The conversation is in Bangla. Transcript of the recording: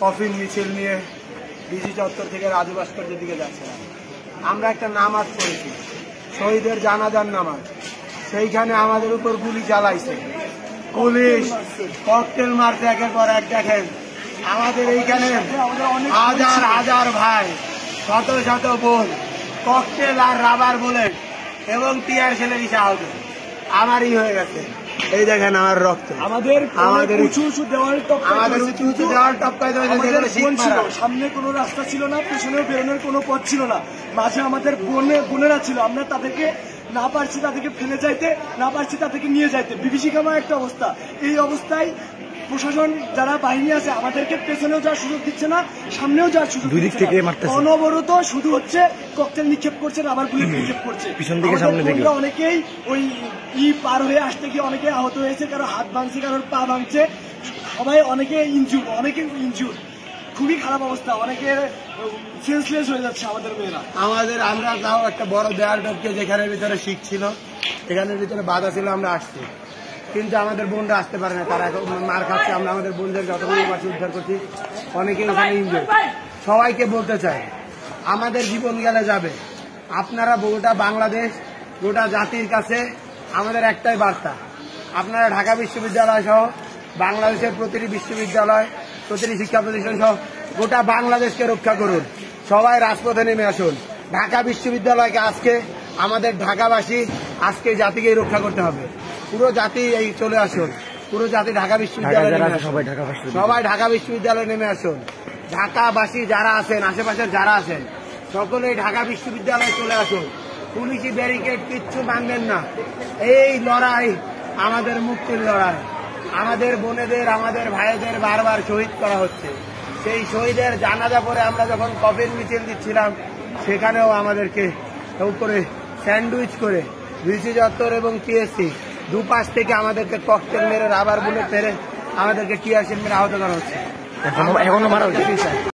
কফিন মিছিল নিয়ে ডিসি চত্বর থেকে রাজু দিকে যাচ্ছিলাম আমরা একটা নামাজ পড়েছি। শহীদের জানাজার নামাজ। সেইখানে আমাদের উপর গুলি চালাইছে। পুলিশ ককটেল মারতে একের পর এক, দেখেন। আমাদের এইখানে হাজার হাজার ভাই, শত শত বোন, ককটেল আর রাবার বুলেট এবং টিয়ার ছেলে দিশা হবে আমারই হয়ে গেছে। এই দেখেন আমার রক্ত। আমাদের আমাদের উঁচু উঁচু দেওয়াল আমাদের উঁচু উঁচু দেওয়াল টপকায় সামনে কোনো রাস্তা ছিল না পিছনেও বেরোনোর কোনো পথ ছিল না। মাঝে আমাদের বোনে বোনেরা ছিল আমরা তাদেরকে না পারছি তাদেরকে ফেলে যাইতে না পারছি তাদেরকে নিয়ে যাইতে। বিভীষিকামা একটা অবস্থা। এই অবস্থায় প্রশাসন যারা বাহিনী আছে আমাদেরকে পেছনেও যাওয়ার সুযোগ দিচ্ছে না সামনেও যাওয়ার সুযোগ দুই দিক থেকে অনবরত শুধু হচ্ছে ককটেল নিক্ষেপ করছে রাবার গুলি নিক্ষেপ করছে। পিছন থেকে সামনে থেকে। অনেকেই ওই ই পার হয়ে আসতে গিয়ে অনেকে আহত হয়েছে কারও হাত ভাঙছে কারোর পা ভাঙছে। সবাই অনেকে ইনজুর অনেকে ইনজুর খুবই খারাপ অবস্থা। অনেকে সেন্সলেস হয়ে যাচ্ছে আমাদের মেয়েরা। আমাদের আমরা তাও একটা বড় দেয়াল টপকে যেখানে ভিতরে শিখছিল এখানের ভিতরে বাধা ছিল আমরা আসছি। কিন্তু আমাদের বোনরা আসতে পারে না, তারা মার খাচ্ছে, আমরা আমাদের বোনদের যতগুলো পাশে উদ্ধার করছি। অনেকে ওখানে ইনজয় সবাইকে বলতে চাই, আমাদের জীবন গেলে যাবে। আপনারা গোটা বাংলাদেশ, গোটা জাতির কাছে আমাদের একটাই বার্তা। আপনারা ঢাকা বিশ্ববিদ্যালয় সহ, বাংলাদেশের প্রতিটি বিশ্ববিদ্যালয়, প্রতিটি শিক্ষা প্রতিষ্ঠান সহ, গোটা বাংলাদেশকে রক্ষা করুন। সবাই রাজপথে নেমে আসুন। ঢাকা বিশ্ববিদ্যালয়কে আজকে আমাদের ঢাকাবাসী আজকে জাতিকেই রক্ষা করতে হবে। পুরো জাতি এই চলে আসুন। পুরো জাতি ঢাকা বিশ্ববিদ্যালয়ে। সবাই ঢাকা বিশ্ববিদ্যালয়ে। নেমে আসুন। ঢাকাবাসী যারা আছেন আশেপাশের যারা আছেন সকলেই ঢাকা বিশ্ববিদ্যালয়ে চলে আসুন। পুলিশি ব্যারিকেড কিচ্ছু মানবেন না। এই লড়াই আমাদের মুক্তির লড়াই। আমাদের বোনেদের আমাদের ভাইদের বারবার শহীদ করা হচ্ছে। সেই শহীদের জানাজা পরে আমরা যখন কফিন মিছিল দিচ্ছিলাম সেখানেও আমাদেরকে উপরে স্যান্ডউইচ করে ভিসি চত্বর এবং টিএসসি দুপাশ থেকে আমাদেরকে ককটেল মেরে রাবার বুলেট মেরে আমাদেরকে টিয়ারশেল মেরে আহত করা হচ্ছে। এখনও মারা হচ্ছে